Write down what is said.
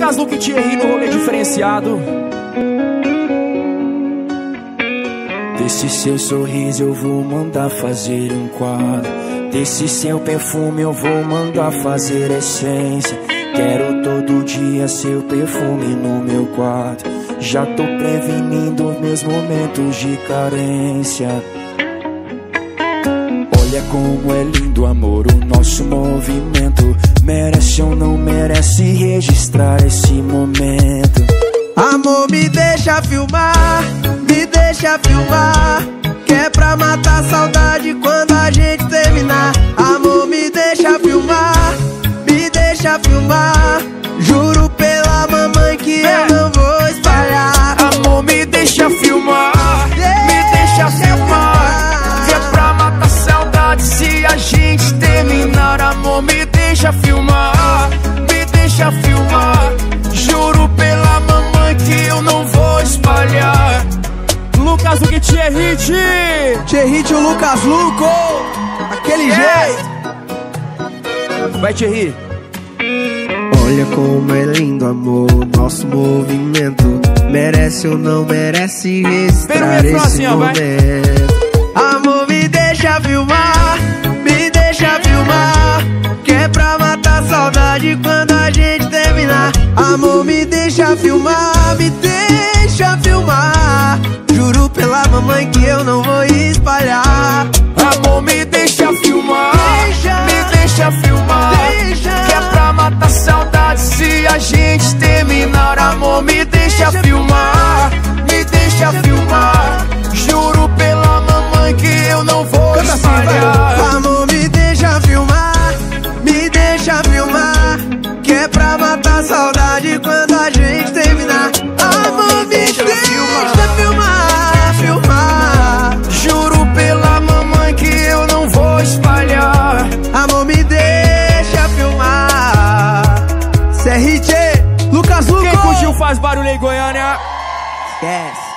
Lucas Luke Thierry no rolê diferenciado. Desse seu sorriso eu vou mandar fazer um quadro. Desse seu perfume eu vou mandar fazer essência. Quero todo dia seu perfume no meu quarto. Já tô prevenindo meus momentos de carência. Olha como é lindo amor, o nosso movimento. Merece ou não merece registrar esse momento. Amor, me deixa filmar, me deixa filmar. Que é pra matar saudade quando Amor, me deixa filmar, me deixa filmar. Juro pela mamãe que eu não vou espalhar. Lucas Luke Thierry, Thierry o Lucas Luco, aquele jeito. Vai, Thierry. Olha como é lindo, amor, nosso movimento. Merece ou não merece registrar vem, esse assim, ó, vai. momento. Saudade quando a gente terminar. Amor, me deixa filmar, me deixa filmar. Juro pela mamãe que eu não vou espalhar. Amor, me deixa filmar, Deixa. me deixa filmar. Deixa. Que é pra matar saudade se a gente terminar. Amor, me deixa filmar, matar saudade quando a gente terminar. Amor, me deixa filmar, filmar. Juro pela mamãe que eu não vou espalhar. Amor, me deixa filmar. CRT, Lucas Luco. Quem curtiu faz barulho aí, Goiânia. Esquece.